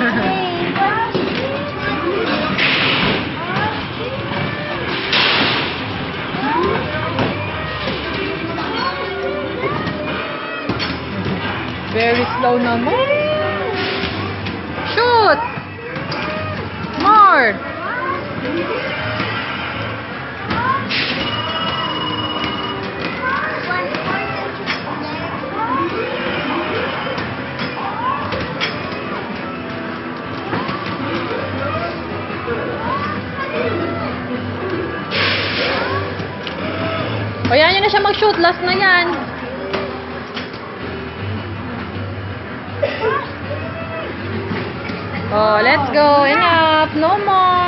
Very slow naman. Shoot! More! O yan, yun na siya mag-shoot. Last na yan. Oh, let's go. Enough. No more.